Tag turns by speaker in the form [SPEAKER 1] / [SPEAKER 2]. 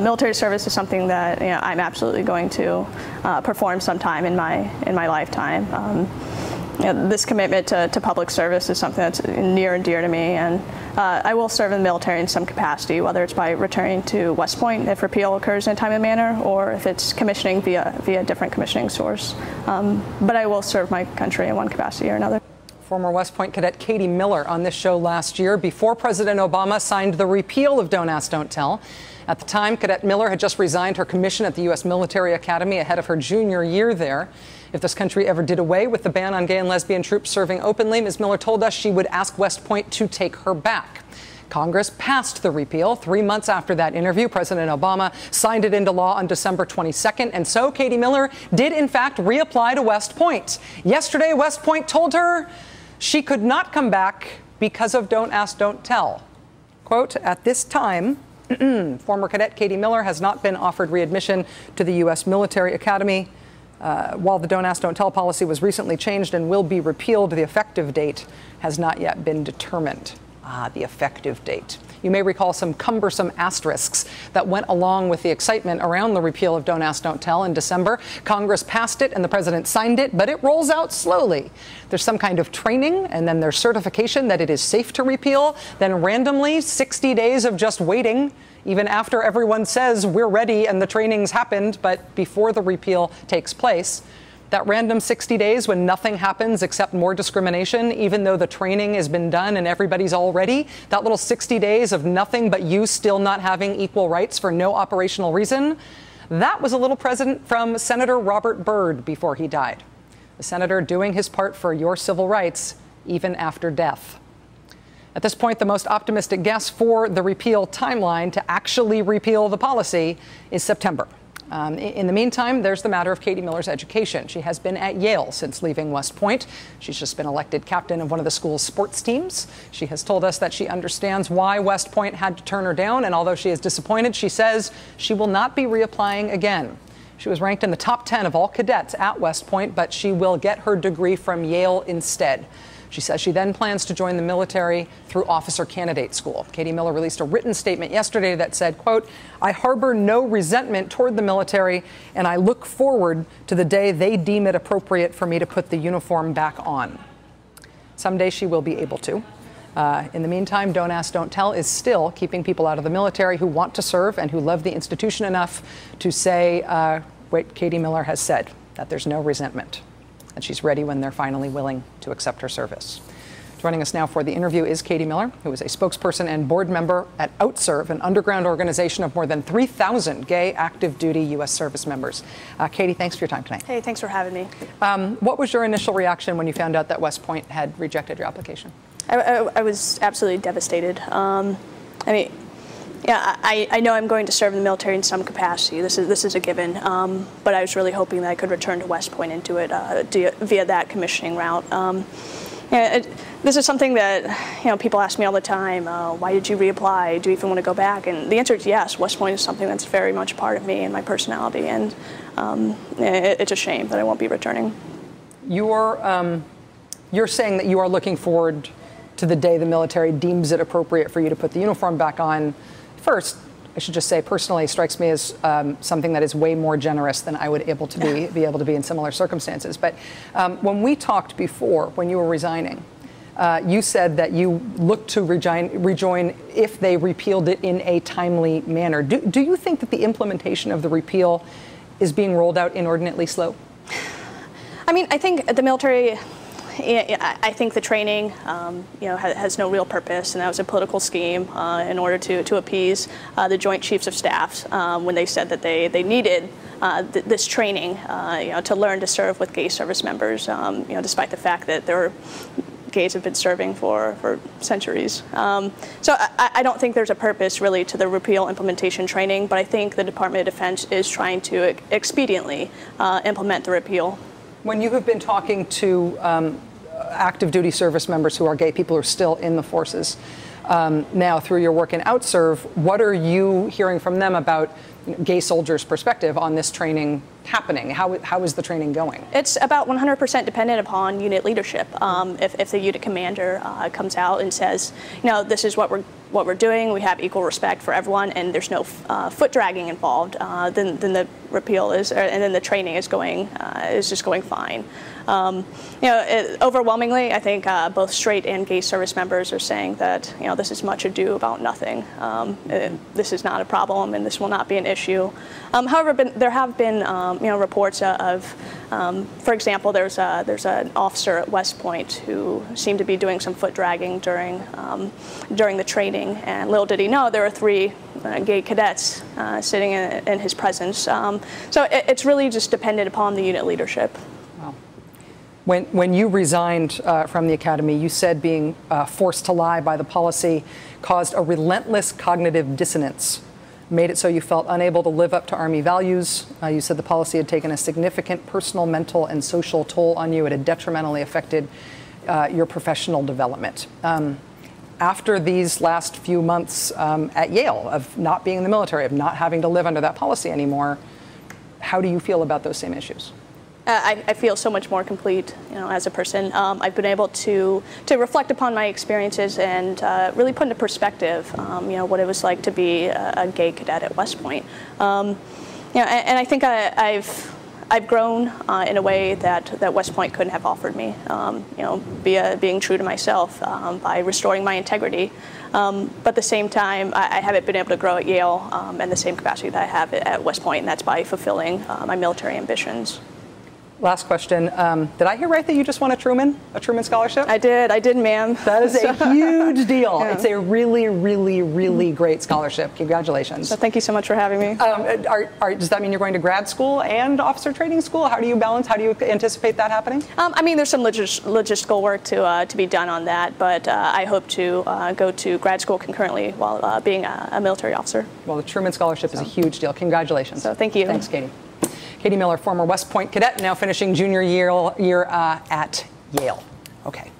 [SPEAKER 1] Military service is something that you know, I'm absolutely going to uh, perform sometime in my in my lifetime. Um, you know, this commitment to, to, public service is something that's near and dear to me, and uh, I will serve in the military in some capacity, whether it's by returning to West Point if repeal occurs in a timely manner, or if it's commissioning via via a different commissioning source. Um, but I will serve my country in one capacity or another.
[SPEAKER 2] Former West Point cadet Katie Miller on this show last year before President Obama signed the repeal of Don't Ask, Don't Tell. At the time, Cadet Miller had just resigned her commission at the U.S. Military Academy ahead of her junior year there. If this country ever did away with the ban on gay and lesbian troops serving openly, Ms. Miller told us she would ask West Point to take her back. Congress passed the repeal. Three months after that interview, President Obama signed it into law on December 22nd. And so Katie Miller did, in fact, reapply to West Point. Yesterday, West Point told her she could not come back because of Don't Ask, Don't Tell. Quote, at this time, former cadet Katie Miller has not been offered readmission to the U.S. Military Academy. Uh, while the Don't Ask, Don't Tell policy was recently changed and will be repealed, the effective date has not yet been determined. Ah, the effective date. You may recall some cumbersome asterisks that went along with the excitement around the repeal of Don't Ask, Don't Tell in December. Congress passed it and the president signed it, but it rolls out slowly. There's some kind of training, and then there's certification that it is safe to repeal. Then randomly, 60 days of just waiting even after everyone says we're ready and the training's happened, but before the repeal takes place. That random 60 days when nothing happens except more discrimination, even though the training has been done and everybody's all ready, that little 60 days of nothing but you still not having equal rights for no operational reason, that was a little present from Senator Robert Byrd before he died. The senator doing his part for your civil rights even after death. At this point, the most optimistic guess for the repeal timeline to actually repeal the policy is September. Um, in the meantime, there's the matter of Katie Miller's education. She has been at Yale since leaving West Point. She's just been elected captain of one of the school's sports teams. She has told us that she understands why West Point had to turn her down, and although she is disappointed, she says she will not be reapplying again. She was ranked in the top 10 of all cadets at West Point, but she will get her degree from Yale instead. She says she then plans to join the military through officer candidate school. Katie Miller released a written statement yesterday that said, quote, I harbor no resentment toward the military and I look forward to the day they deem it appropriate for me to put the uniform back on. Someday she will be able to. Uh, in the meantime, Don't Ask, Don't Tell is still keeping people out of the military who want to serve and who love the institution enough to say uh, what Katie Miller has said, that there's no resentment and she's ready when they're finally willing to accept her service. Joining us now for the interview is Katie Miller, who is a spokesperson and board member at OutServe, an underground organization of more than 3,000 gay active duty U.S. service members. Uh, Katie, thanks for your time tonight.
[SPEAKER 1] Hey, thanks for having me.
[SPEAKER 2] Um, what was your initial reaction when you found out that West Point had rejected your application?
[SPEAKER 1] I, I, I was absolutely devastated. Um, I mean, yeah, I, I know I'm going to serve in the military in some capacity. This is this is a given. Um, but I was really hoping that I could return to West Point and do it uh, via that commissioning route. Um, yeah, it, this is something that you know people ask me all the time. Uh, why did you reapply? Do you even want to go back? And the answer is yes. West Point is something that's very much part of me and my personality, and um, it, it's a shame that I won't be returning.
[SPEAKER 2] You're um, you're saying that you are looking forward to the day the military deems it appropriate for you to put the uniform back on first, I should just say, personally, strikes me as um, something that is way more generous than I would able to be, be able to be in similar circumstances. But um, when we talked before, when you were resigning, uh, you said that you looked to rejoin, rejoin, if they repealed it in a timely manner. Do, do you think that the implementation of the repeal is being rolled out inordinately slow?
[SPEAKER 1] I mean, I think the military I think the training, um, you know, has no real purpose, and that was a political scheme uh, in order to, to appease uh, the Joint Chiefs of Staff um, when they said that they, they needed uh, th this training, uh, you know, to learn to serve with gay service members, um, you know, despite the fact that there gays have been serving for, for centuries. Um, so I, I, don't think there's a purpose really to the repeal implementation training, but I think the Department of Defense is trying to expediently uh, implement the repeal.
[SPEAKER 2] When you have been talking to um, active duty service members who are gay, people who are still in the forces. Um, now, through your work in OutServe, what are you hearing from them about gay soldiers' perspective on this training happening? How, how is the training going?
[SPEAKER 1] It's about 100% dependent upon unit leadership. Um, if, if, the unit commander uh, comes out and says, you know, this is what we're what we're doing, we have equal respect for everyone, and there's no uh, foot dragging involved, uh, then, then the repeal is, or, and then the training is going uh, is just going fine. Um, you know, it, overwhelmingly, I think uh, both straight and gay service members are saying that you know this is much ado about nothing. Um, it, this is not a problem, and this will not be an issue. Um, however, been, there have been um, you know reports of, um, for example, there's a, there's an officer at West Point who seemed to be doing some foot dragging during um, during the training, and little did he know there were three uh, gay cadets uh, sitting in, in, his presence. Um, so it, it's really just dependent upon the unit leadership.
[SPEAKER 2] When, when you resigned uh, from the academy, you said being uh, forced to lie by the policy caused a relentless cognitive dissonance, made it so you felt unable to live up to Army values. Uh, you said the policy had taken a significant personal, mental, and social toll on you. It had detrimentally affected uh, your professional development. Um, after these last few months um, at Yale of not being in the military, of not having to live under that policy anymore, how do you feel about those same issues?
[SPEAKER 1] I, I, feel so much more complete, you know, as a person. Um, I've been able to to reflect upon my experiences and uh, really put into perspective, um, you know, what it was like to be a, a gay cadet at West Point. Um, you know, and, and I think I, have I've grown uh, in a way that, that West Point couldn't have offered me. Um, you know, be a, being true to myself um, by restoring my integrity. Um, but at the same time, I, I, haven't been able to grow at Yale in the same capacity that I have at West Point, and that's by fulfilling uh, my military ambitions.
[SPEAKER 2] Last question. Um, did I hear right that you just won a Truman, a Truman Scholarship?
[SPEAKER 1] I did. I did, ma'am.
[SPEAKER 2] That is a huge deal. Yeah. It's a really, really, really great scholarship. Congratulations.
[SPEAKER 1] So thank you so much for having me.
[SPEAKER 2] Um, are, are, does that mean you're going to grad school and officer training school? How do you balance? How do you anticipate that happening?
[SPEAKER 1] Um, I mean, there's some logis- logistical work to uh, to be done on that, but uh, I hope to uh, go to grad school concurrently while uh, being a, a, military officer.
[SPEAKER 2] Well, the Truman Scholarship so. is a huge deal. Congratulations.
[SPEAKER 1] So thank you.
[SPEAKER 2] Thanks, Katie. Katie Miller, former West Point cadet, now finishing junior year, year uh, at Yale. Okay.